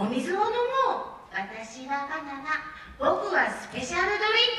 お水を飲もう私はバナナ。僕はスペシャルドリンク。